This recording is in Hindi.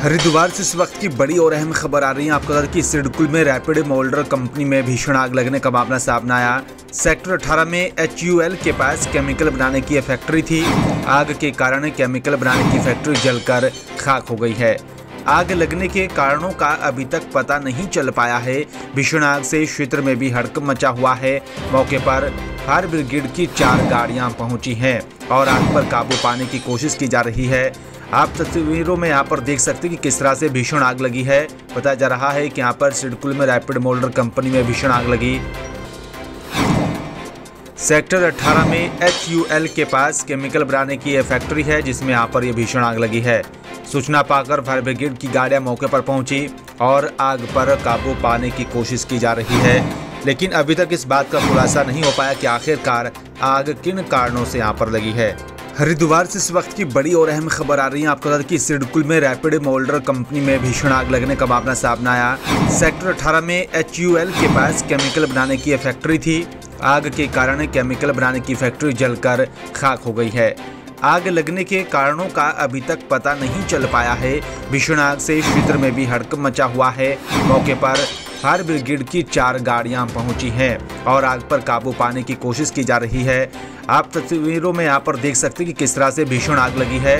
हरिद्वार से इस वक्त की बड़ी और अहम खबर आ रही है। आपको बता कि सिडकुल में रैपिड मोल्डर कंपनी में भीषण आग लगने का मामला सामने आया। सेक्टर 18 में एचयूएल के पास केमिकल बनाने की फैक्ट्री थी। आग के कारण केमिकल बनाने की फैक्ट्री जलकर खाक हो गई है। आग लगने के कारणों का अभी तक पता नहीं चल पाया है। भीषण आग से क्षेत्र में भी हड़कम मचा हुआ है। मौके पर फायर ब्रिगेड की चार गाड़ियाँ पहुँची हैं और आग पर काबू पाने की कोशिश की जा रही है। आप तस्वीरों में यहाँ पर देख सकते हैं कि किस तरह से भीषण आग लगी है। बताया जा रहा है कि यहाँ पर सिडकुल में रैपिड मोल्डर कंपनी में भीषण आग लगी। सेक्टर 18 में एचयूएल के पास केमिकल बनाने की यह फैक्ट्री है, जिसमें यहाँ पर यह भीषण आग लगी है। सूचना पाकर फायर ब्रिगेड की गाड़ियाँ मौके पर पहुँची और आग पर काबू पाने की कोशिश की जा रही है। लेकिन अभी तक इस बात का खुलासा नहीं हो पाया कि आखिरकार आग किन कारणों से यहाँ पर लगी है। हरिद्वार से इस वक्त की बड़ी और अहम खबर आ रही है। आपको बता दें कि सिडकुल में रैपिड मोल्डर कंपनी में भीषण आग लगने का मामला सामने आया। सेक्टर 18 में एचयूएल के पास केमिकल बनाने की फैक्ट्री थी। आग के कारण केमिकल बनाने की फैक्ट्री जलकर खाक हो गई है। आग लगने के कारणों का अभी तक पता नहीं चल पाया है। भीषण आग से क्षेत्र में भी हड़कम मचा हुआ है। मौके पर फायर ब्रिगेड की चार गाड़ियाँ पहुँची हैं और आग पर काबू पाने की कोशिश की जा रही है। आप तस्वीरों में यहाँ पर देख सकते हैं कि किस तरह से भीषण आग लगी है।